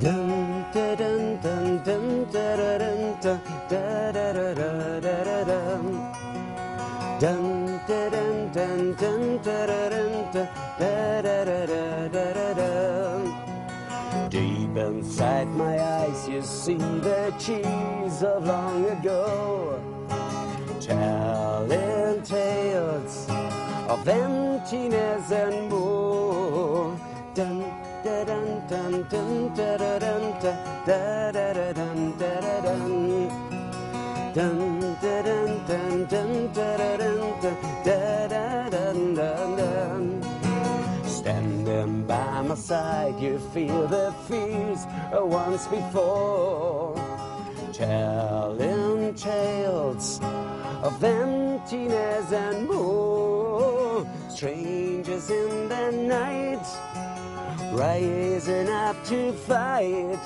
Dun, dun, dun, dun, dun. Dun, dun, dun, dun, dun. Deep inside my eyes, you see the cheese of long ago, telling tales of emptiness and more. Dun, dun, dun, da, da, dun, da, da, da, dun, da, da, dun. Dun, da, dun, dun, dun, da, da, dun, da, da, dun, dun. Standing by my side, you feel the fears of once before. Telling tales of emptiness and more. Strangers in the night, rising up to fight,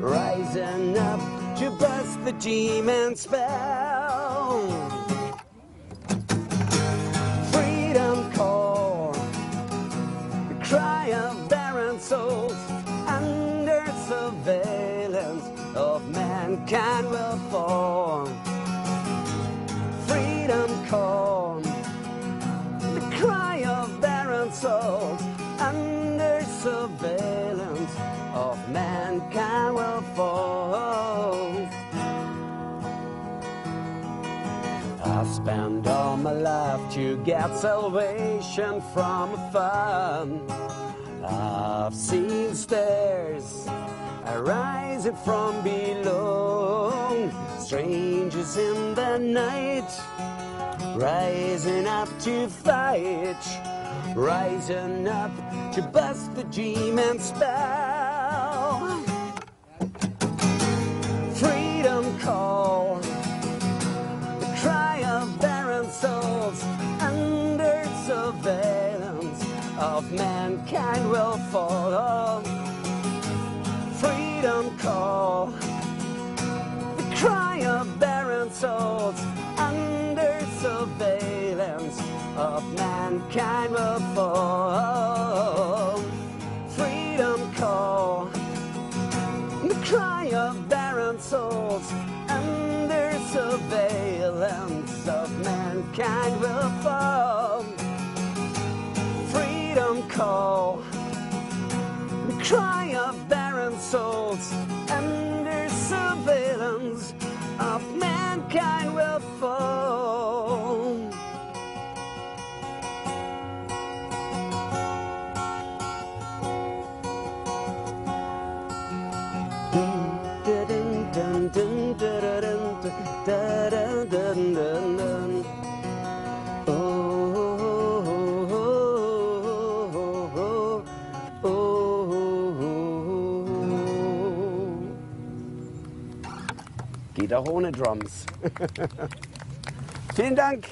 rising up to bust the demon spell. Freedom call the cry of barren souls under surveillance of mankind will fall. I spend all my life to get salvation from afar. I've seen stairs arising from below, strangers in the night, rising up to fight, rising up to bust the demon spell. Of mankind will fall. Freedom call, the cry of barren souls under surveillance of mankind will fall. Freedom call, the cry of barren souls souls Geht auch ohne Drums. Vielen Dank.